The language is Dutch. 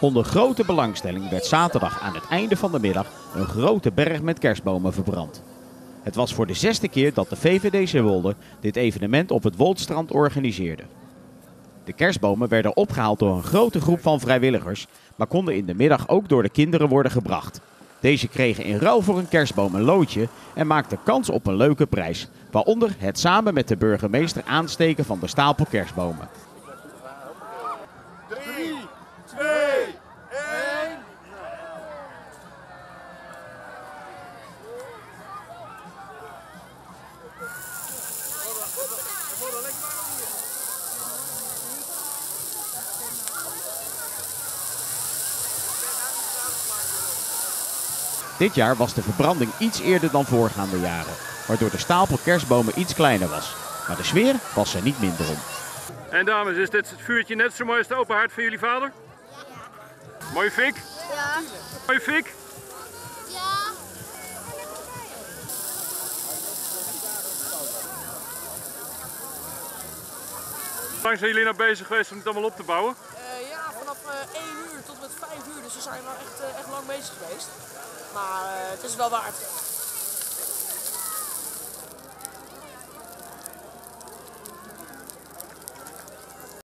Onder grote belangstelling werd zaterdag aan het einde van de middag een grote berg met kerstbomen verbrand. Het was voor de zesde keer dat de VVD Zeewolde dit evenement op het Woldstrand organiseerde. De kerstbomen werden opgehaald door een grote groep van vrijwilligers, maar konden in de middag ook door de kinderen worden gebracht. Deze kregen in ruil voor een kerstboom een loodje en maakten kans op een leuke prijs, waaronder het samen met de burgemeester aansteken van de stapel kerstbomen. Dit jaar was de verbranding iets eerder dan voorgaande jaren, waardoor de stapel kerstbomen iets kleiner was. Maar de sfeer was er niet minder om. En dames, is dit het vuurtje net zo mooi als de open haard van jullie vader? Mooie fik? Ja. Mooie fik? Ja. Hoe lang zijn jullie nou bezig geweest om het allemaal op te bouwen? Eh, ja, vanaf eh 1 uur tot met 5 uur. Dus we zijn wel echt, eh, echt lang bezig geweest. Maar eh, het is wel waard.